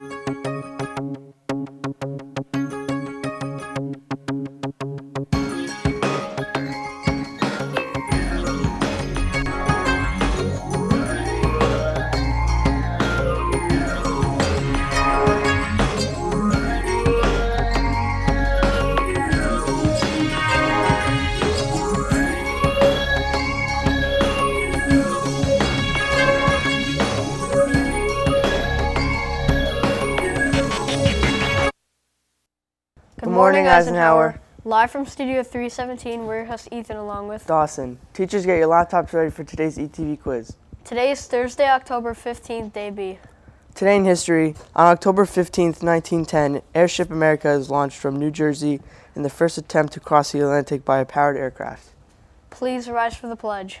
Good morning, Eisenhower. Live from Studio 317, we're your host Ethan along with. Dawson, teachers get your laptops ready for today's ETV quiz. Today is Thursday, October 15th, day B. Today in history, on October 15th, 1910, Airship America is launched from New Jersey in the first attempt to cross the Atlantic by a powered aircraft. Please rise for the pledge.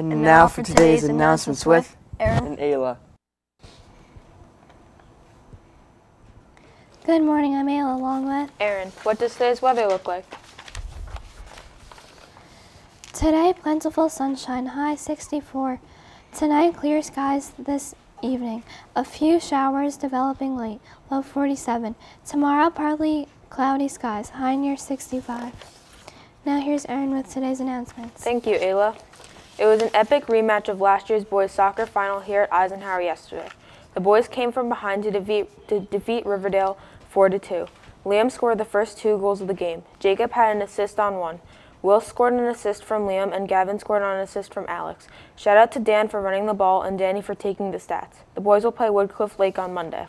And, And now, for today's announcements with Aaron. and Ayla. Good morning, I'm Ayla along with. Aaron, what does today's weather look like? Today, plentiful sunshine, high 64. Tonight, clear skies this evening. A few showers developing late, low 47. Tomorrow, partly cloudy skies, high near 65. Now, here's Aaron with today's announcements. Thank you, Ayla. It was an epic rematch of last year's boys soccer final here at Eisenhower yesterday. The boys came from behind to defeat, to defeat Riverdale 4 to 2. Liam scored the first two goals of the game. Jacob had an assist on one. Will scored an assist from Liam, and Gavin scored an assist from Alex. Shout out to Dan for running the ball and Danny for taking the stats. The boys will play Woodcliff Lake on Monday.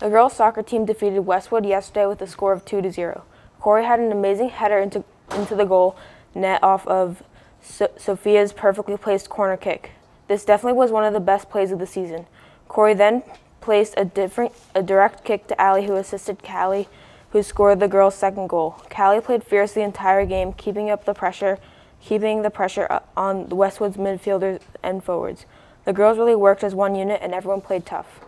The girls' soccer team defeated Westwood yesterday with a score of 2 to 0. Corey had an amazing header into, into the goal net off of so- Sophia's perfectly placed corner kick. This definitely was one of the best plays of the season. Corey then placed a different a direct kick to Allie who assisted Callie who scored the girls' second goal. Callie played fierce the entire game, keeping up the pressure, keeping the pressure on the Westwood's midfielders and forwards. The girls really worked as one unit and everyone played tough.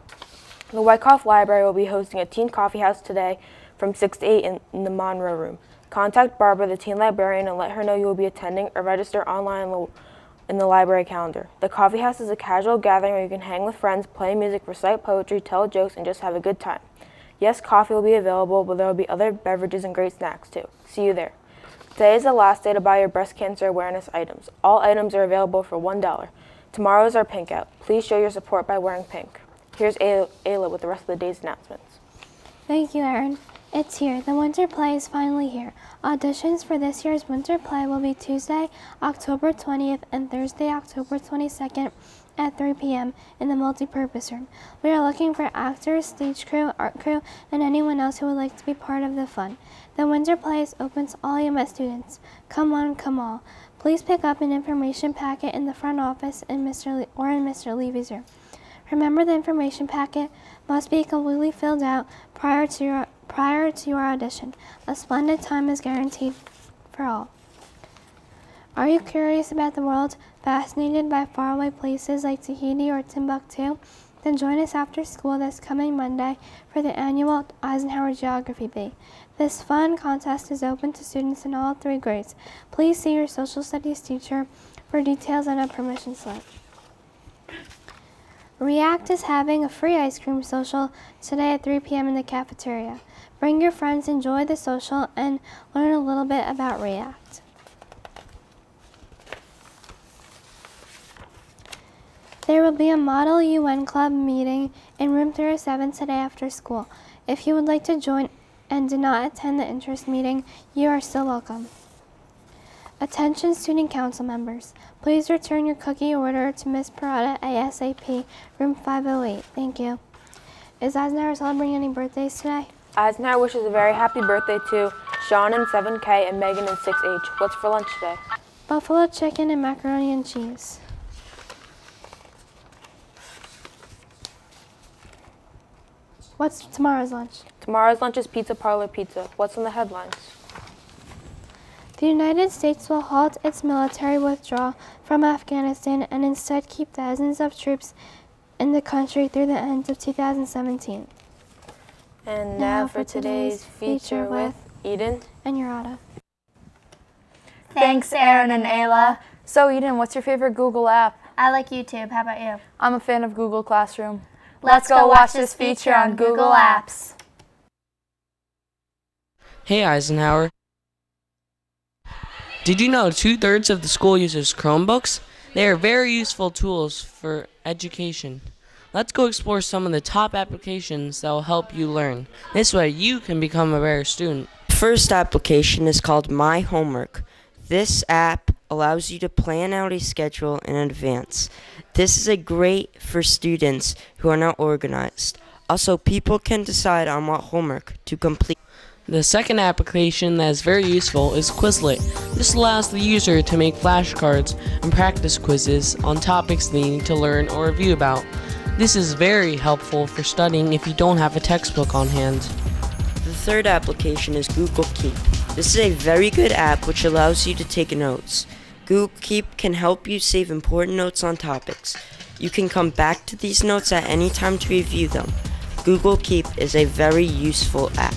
The Wyckoff Library will be hosting a teen coffee house today from 6 to 8 in, in the Monroe Room. Contact Barbara, the teen librarian, and let her know you will be attending or register online in the, library calendar. The coffee house is a casual gathering where you can hang with friends, play music, recite poetry, tell jokes, and just have a good time. Yes, coffee will be available, but there will be other beverages and great snacks too. See you there. Today is the last day to buy your breast cancer awareness items. All items are available for $1. Tomorrow is our pink out. Please show your support by wearing pink. Here's Ayla with the rest of the day's announcements. Thank you, Aaron. It's here. The winter play is finally here. Auditions for this year's winter play will be Tuesday, October 20th and Thursday, October 22nd at 3 p.m. in the multipurpose room. We are looking for actors, stage crew, art crew, and anyone else who would like to be part of the fun. The winter play is open to all UMS students. Come on, come all. Please pick up an information packet in the front office in Mr. Le- or in Mr. Levy's room. Remember the information packet must be completely filled out prior to your prior to your audition. A splendid time is guaranteed for all. Are you curious about the world, fascinated by faraway places like Tahiti or Timbuktu? Then join us after school this coming Monday for the annual Eisenhower Geography Bee. This fun contest is open to students in all three grades. Please see your social studies teacher for details and a permission slip. React is having a free ice cream social today at 3 p.m. in the cafeteria. Bring your friends, enjoy the social, and learn a little bit about React. There will be a Model UN Club meeting in room 307 today after school. If you would like to join and did not attend the interest meeting, you are still welcome. Attention student council members. Please return your cookie order to Ms. Parada ASAP, room 508. Thank you. Is Eisenhower celebrating any birthdays today? Eisenhower wishes a very happy birthday to Sean in 7K and Megan in 6H. What's for lunch today? Buffalo chicken and macaroni and cheese. What's tomorrow's lunch? Tomorrow's lunch is Pizza Parlor Pizza. What's on the headlines? The United States will halt its military withdrawal from Afghanistan and instead keep thousands of troops in the country through the end of 2017. And now, for today's feature with Eden. And Urata. Thanks, Aaron and Ayla. So, Eden, what's your favorite Google app? I like YouTube. How about you? I'm a fan of Google Classroom. Let's go watch this feature on Google Apps. Hey Eisenhower. Did you know two thirds of the school uses Chromebooks? They are very useful tools for education. Let's go explore some of the top applications that will help you learn. This way you can become a better student. First application is called My Homework. This app allows you to plan out a schedule in advance. This is a great for students who are not organized. Also, people can decide on what homework to complete. The second application that is very useful is Quizlet. This allows the user to make flashcards and practice quizzes on topics they need to learn or review about. This is very helpful for studying if you don't have a textbook on hand. The third application is Google Keep. This is a very good app which allows you to take notes. Google Keep can help you save important notes on topics. You can come back to these notes at any time to review them. Google Keep is a very useful app.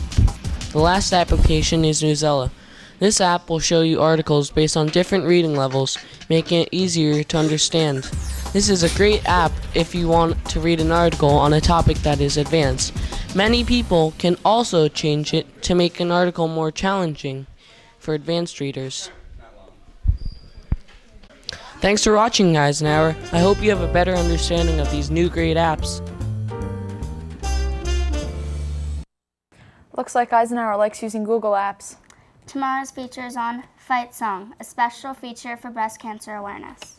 The last application is Newsela. This app will show you articles based on different reading levels, making it easier to understand. This is a great app if you want to read an article on a topic that is advanced. Many people can also change it to make an article more challenging for advanced readers. Thanks for watching, guys, Eisenhower. I hope you have a better understanding of these new great apps. Looks like Eisenhower likes using Google Apps. Tomorrow's feature is on Fight Song, a special feature for breast cancer awareness.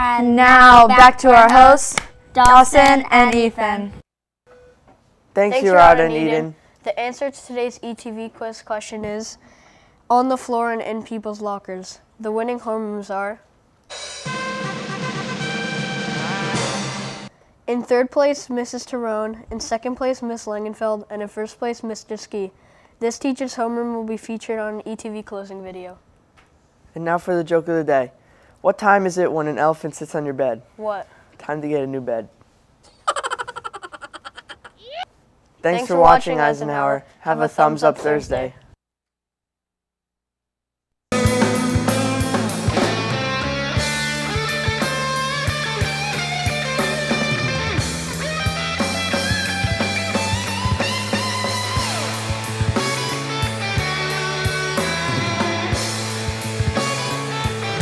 And now back to our hosts, Dawson and Ethan. Thank Thanks, you, Rod Rod and and Eden. Eden. The answer to today's ETV quiz question is on the floor and in people's lockers. The winning homerooms are. In third place, Mrs. Tyrone. In second place, Miss Langenfeld. And in first place, Mr. Ski. This teacher's homeroom will be featured on an ETV closing video. And now for the joke of the day. What time is it when an elephant sits on your bed? What? Time to get a new bed. Thanks, Thanks for for watching, Eisenhower. Eisenhower. Have, a thumbs up Thursday.